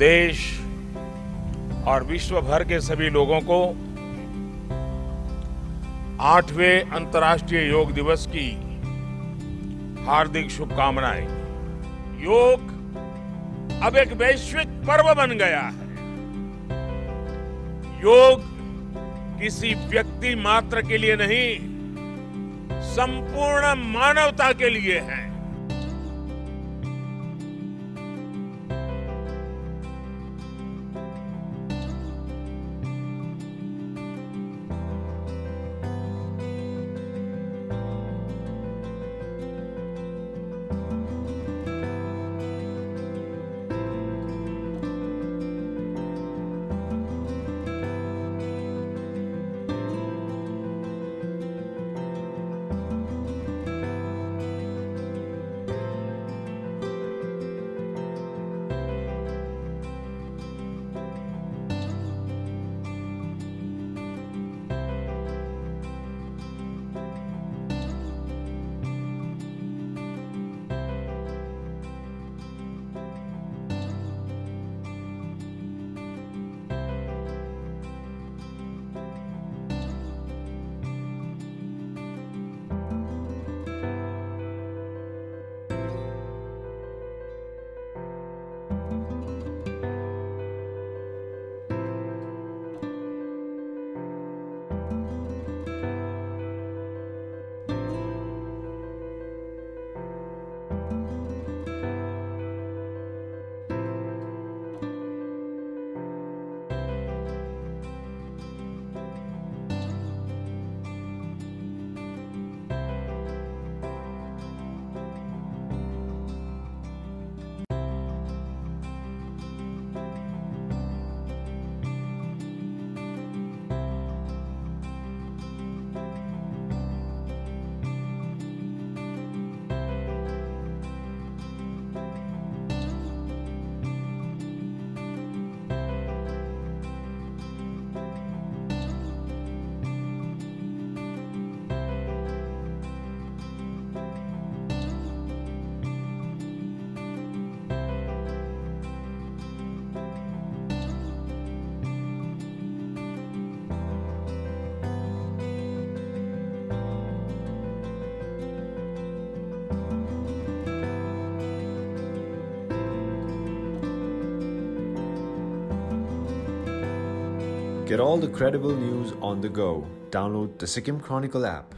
देश और विश्व भर के सभी लोगों को आठवें अंतर्राष्ट्रीय योग दिवस की हार्दिक शुभकामनाएँ। योग अब एक वैश्विक पर्व बन गया है। योग किसी व्यक्ति मात्र के लिए नहीं, संपूर्ण मानवता के लिए है। Get all the credible news on the go. Download the Sikkim Chronicle app.